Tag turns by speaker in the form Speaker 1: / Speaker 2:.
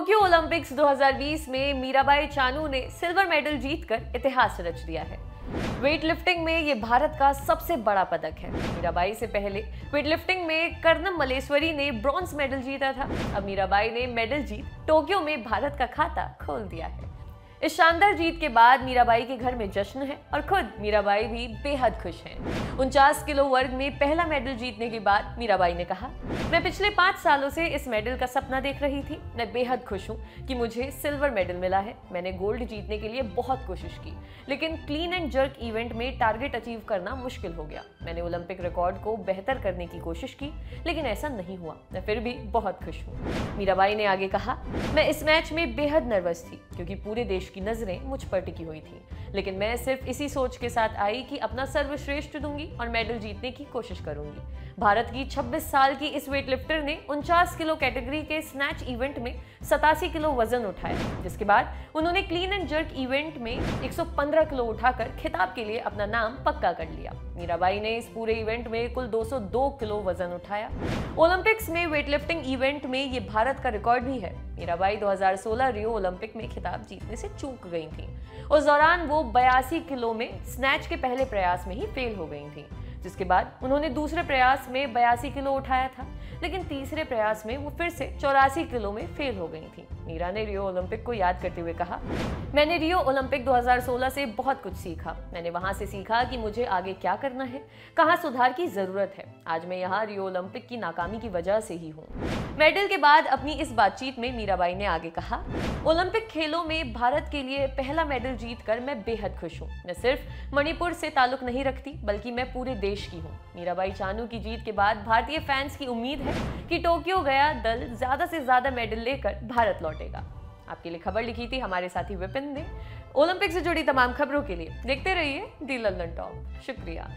Speaker 1: Tokyo Olympics 2020 में मीराबाई चानू ने silver medal जीतकर इतिहास रच दिया है। वेट लिफ्टिंग में ये भारत का सबसे बड़ा पदक है। मीराबाई से पहले वेट लिफ्टिंग में कर्नम मलेश्वरी ने ब्रॉन्ज मेडल जीता था। अब मीराबाई ने मेडल जीत टोक्यो में भारत का खाता खोल दिया है। इस शानदार जीत के बाद मीराबाई के घर में जश्न है और खुद मीराबाई भी बेहद खुश हैं। उनचास किलो वर्ग में पहला मेडल जीतने के बाद मीराबाई ने कहा, मैं पिछले पाँच सालों से इस मेडल का सपना देख रही थी। मैं बेहद खुश हूँ कि मुझे सिल्वर मेडल मिला है। मैंने गोल्ड जीतने के लिए बहुत कोशिश की, लेकिन क्लीन एंड जर्क इवेंट में टारगेट अचीव करना मुश्किल हो गया। मैंने ओलंपिक रिकॉर्ड को बेहतर करने की कोशिश की, लेकिन ऐसा नहीं हुआ। मैं फिर भी बहुत खुश हूँ। मीराबाई ने आगे कहा, मैं इस मैच में बेहद नर्वस थी। क्योंकि पूरे देश की नज़रें मुझ पर टिकी हुई थी। लेकिन मैं सिर्फ़ इसी सोच के साथ आई कि अपना सर्वश्रेष्ठ दूँगी और मेडल जीतने की कोशिश करूँगी। भारत की 26 साल की इस वेटलिफ्टर ने उनचास किलो कैटेगरी के स्नैच इवेंट में सतासी किलो वज़न उठाया, जिसके बाद उन्होंने क्लीन एंड जर्क इवेंट में 115 किलो उठाकर खिताब के लिए अपना नाम पक्का कर लिया। मीराबाई ने इस पूरे इवेंट में कुल 202 किलो वज़न उठाया। ओलंपिक्स में वेटलिफ्टिंग इवेंट में ये भारत का रिकॉर्ड भी है। मीराबाई 2016 रियो ओलंपिक में खिताब जीतने से चूक गई थी। उस दौरान वो बयासी किलो में स्नैच के पहले प्रयास में ही फेल हो गई थी। जिसके बाद उन्होंने दूसरे प्रयास में बयासी किलो उठाया था, लेकिन तीसरे प्रयास में वो फिर से चौरासी किलो में फेल हो गई थी। मीरा ने रियो ओलंपिक को याद करते हुए कहा, मैंने रियो ओलंपिक 2016 से बहुत कुछ सीखा। मैंने वहाँ से सीखा कि मुझे आगे क्या करना है, कहाँ सुधार की ज़रूरत है। आज मैं यहाँ रियो ओलंपिक की नाकामी की वजह से ही हूँ। मेडल के बाद अपनी इस बातचीत में मीराबाई ने आगे कहा, ओलंपिक खेलों में भारत के लिए पहला मेडल जीत मैं बेहद खुश हूँ। मैं सिर्फ़ मणिपुर से ताल्लुक नहीं रखती, बल्कि मैं पूरे देश की हूँ। मीराबाई चानू की जीत के बाद भारतीय फैंस की उम्मीद है कि टोक्यो गया दल ज़्यादा से ज़्यादा मेडल लेकर भारत लौटेगा। आपके लिए खबर लिखी थी हमारे साथी विपिन ने। ओलंपिक से जुड़ी तमाम खबरों के लिए देखते रहिए दी लंदन टॉप। शुक्रिया।